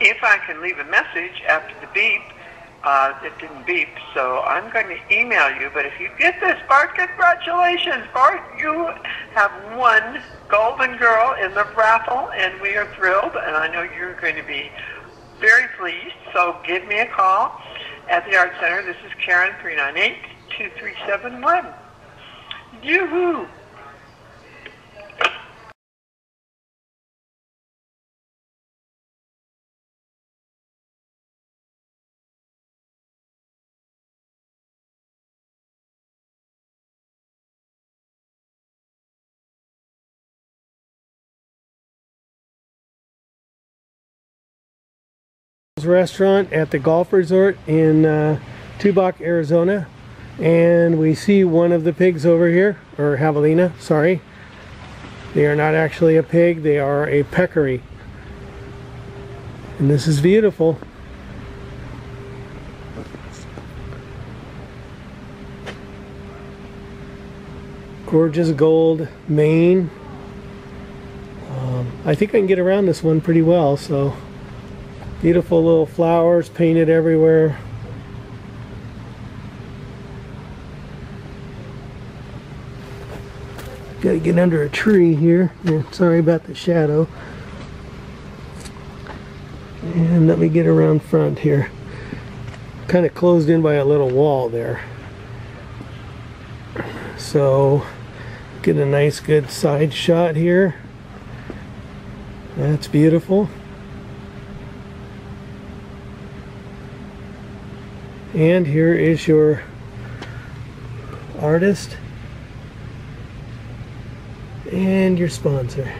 if I can leave a message after the beep, uh, it didn't beep, so I'm going to email you. But if you get this, Bart, congratulations, Bart. You have won Golden Girl in the raffle, and we are thrilled, and I know you're going to be very pleased. So give me a call at the Art Center. This is Karen, 398-2371. Yoo-hoo! Restaurant at the golf resort in uh, Tubac, Arizona. And we see one of the pigs over here, or javelina, sorry. They are not actually a pig, they are a peccary. And this is beautiful. Gorgeous gold mane. Um, I think I can get around this one pretty well, so Beautiful little flowers painted everywhere. Got to get under a tree here. Yeah, sorry about the shadow. And let me get around front here. Kind of closed in by a little wall there. So get a nice good side shot here. That's beautiful. And here is your artist and your sponsor.